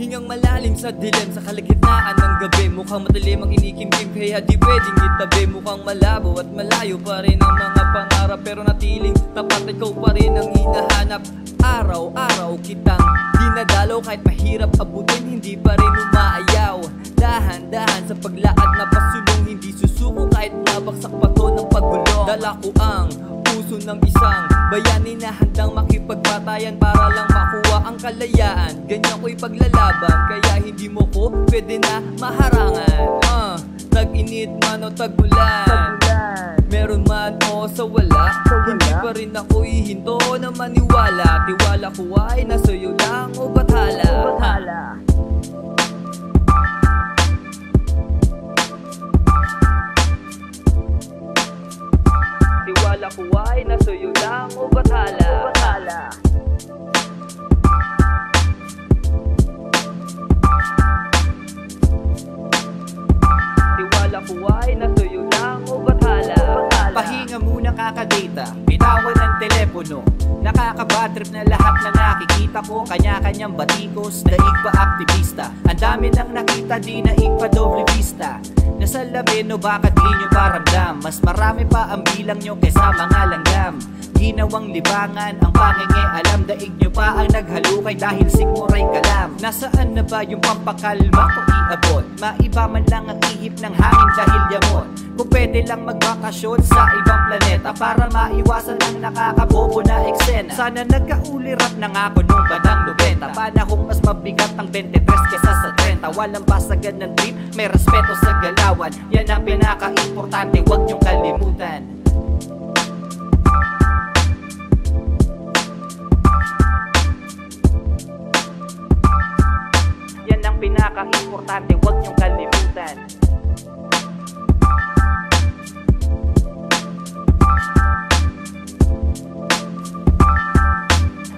Hingang malalim sa dilim Sa kalagitnaan ng gabi. Mukhang madilim ang kinikimkim Kaya di pwedeng itabi. Mukhang malabo at malayo pa rin ang mga pangarap Pero natiling tapat ikaw pa rin ang hinahanap. Araw-araw kitang dinadalaw Kahit mahirap abutin Hindi pa rin umaayaw ng isang bayani na handang makipagbatayan Para lang makuha ang kalayaan. Ganyan ko'y paglalaban Kaya hindi mo ko pwede na maharangan. Uh, Tag-init man o tag-ulan Meron man o sa wala Hindi pa rin ako ihinto na maniwala. Tiwala ko ay nasa'yo lang o bathala Tiwala Tiwala ko ay nasa'yo lang o bathala Pahinga muna kakadata Bitawan ng telepono. Nakakabatrip na lahat na nakikita ko. Kanya-kanyang batikos, daig pa aktivista. Ang dami nang nakita, di naig pa doble vista. Nasa labi o baka di nyo paramdam Mas marami pa ang bilang nyo kesa mga langgam. Ginawang libangan, ang pangingi alam Daig naghalukay dahil siguray kalam Nasaan na ba yung pampakalma ko iabot? Maiba man lang ang ihip ng hangin dahil yamot. Kung pwede lang magbakasyon sa ibang planeta Para maiwasan ang nakakabobo na eksena. Sana nagkaulirap na nga ako nung bandang 90 Panahong mas mabigat ang 23 kesa sa 30 Walang pasagan ng trip, may respeto sa galawan. Yan ang pinaka-importante, huwag niyong kalimutan pinaka-importante, huwag niyong kalimutan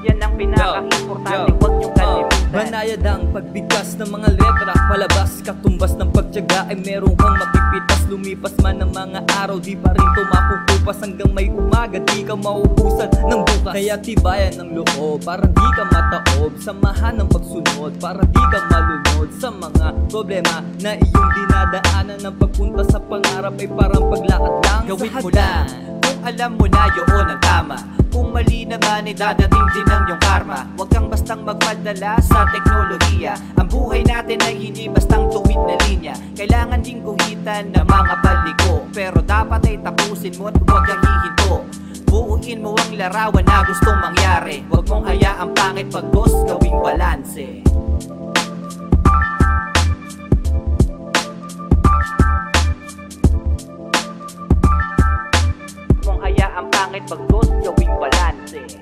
Yan ang pinaka-importante, huwag niyong kalimutan Banayad ang pagbigkas ng mga letra Palabas, katumbas ng pagtyaga Ay meron kang mapipitas. Lumipas man ng mga araw Di pa rin tumakukupas Hanggang may umaga Di ka mauubusan ng bukas. Kaya tibayan ng loob Para di ka mataob. Samahan ng pagsunod Para di ka malunod Sa mga problema Na iyong dinadaanan Ng pagpunta sa pangarap Ay parang paglakad lang Gawin sa mo lang Kung alam mo na yun ang tama Kung mali naman ay dadating din ang iyong karma Huwag kang bastang magpadala sa teknolohiya. Ang buhay natin ay hindi bastang tuwid na linya. Kailangan ding guhitan ng mga baliko Pero dapat ay tapusin mo at huwag kang hihinto. Buuin mo ang larawan na gustong mangyari. Huwag mong hayaang pangit pagdos gawing balanse Pagdos gawing balanse